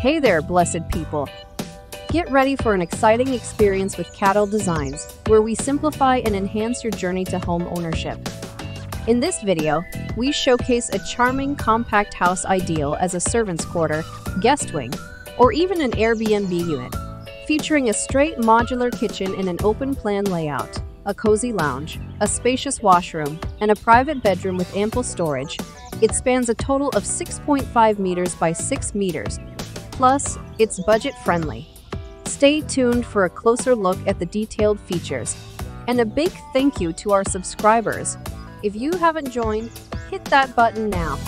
Hey there, blessed people. Get ready for an exciting experience with Katvel Designs, where we simplify and enhance your journey to home ownership. In this video, we showcase a charming compact house ideal as a servant's quarter, guest wing, or even an Airbnb unit, featuring a straight modular kitchen in an open plan layout, a cozy lounge, a spacious washroom, and a private bedroom with ample storage. It spans a total of 6.5 meters by 6 meters. Plus, it's budget friendly. Stay tuned for a closer look at the detailed features. And a big thank you to our subscribers. If you haven't joined, hit that button now.